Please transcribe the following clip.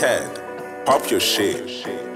Ted, pop your shit.